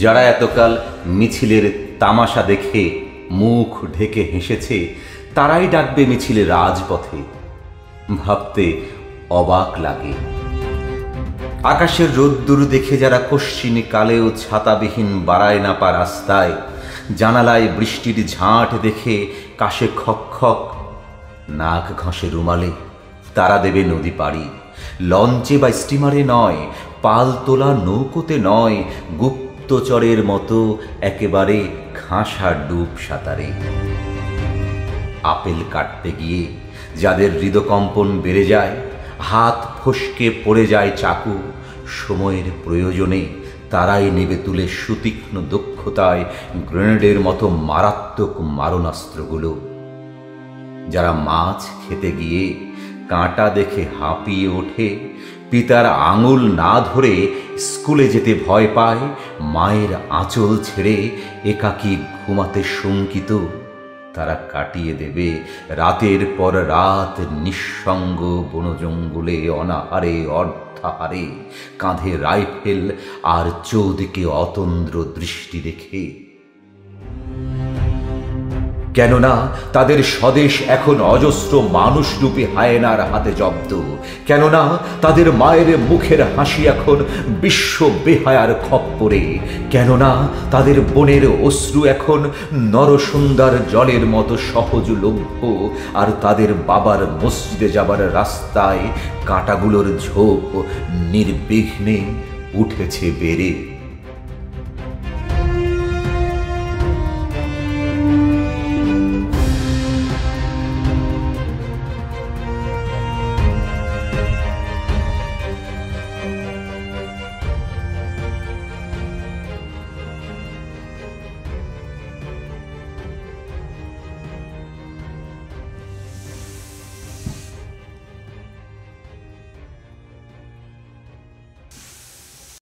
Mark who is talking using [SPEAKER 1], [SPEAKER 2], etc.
[SPEAKER 1] যারা এতকাল মিছিলের তামাশা দেখে মুখ ঢেকে হেসেছে, তারাই ডাকবে মিছিলে রাজপথে। ভাবতে অবাক লাগে। আকাশের রোদ্দুর দেখে যারা কশ্চিন কালেও ছাতাবিহীন বাড়ায় না পা রাস্তায়, জানালায় বৃষ্টির ঝাঁট দেখে কাশে খক নাক ঘষে রুমালে, তারা দেবে নদী পাড়ি। লঞ্চে বা স্টিমারে নয়, পাল তোলা নৌকোতে নয় গুপ্তচরের মতো একেবারে ঘাসা ডুব সাঁতারে। আপেল কাটতে গিয়ে যাদের হৃদকম্পন বেড়ে যায়, হাত ফসকে পড়ে যায় চাকু, সময়ের প্রয়োজনে তারাই নেবে তুলে সুতীক্ষ্ণ দক্ষতায় গ্রেনেডের মতো মারাত্মক মারণাস্ত্রগুলো। যারা মাছ খেতে গিয়ে কাঁটা দেখে হাঁপিয়ে ওঠে। পিতার আঙুল না ধরে স্কুলে যেতে ভয় পায়। মায়ের আঁচল ছেড়ে একাকী ঘুমাতে শঙ্কিত। তারা কাটিয়ে দেবে। রাতের পর রাত নিঃসঙ্গ বনজঙ্গলে অনাহারে, অর্ধাহারে কাঁধে রাইফেল আর চৌদিকে অতন্দ্র দৃষ্টি রেখে কেননা তাদের স্বদেশ এখন অজস্র মানুষরূপী হায়নার হাতে জব্দ। কেননা তাদের মায়ের মুখের হাসি এখন বিশ্ব বেহায়ার খপ্পরে। কেননা তাদের বনের অশ্রু এখন নরসুন্দর জলের মতো সহজলভ্য। আর তাদের বাবার মসজিদে যাবার রাস্তায় কাঁটাগুলোর ঝোপ নির্বিঘ্নে উঠেছে বেড়ে।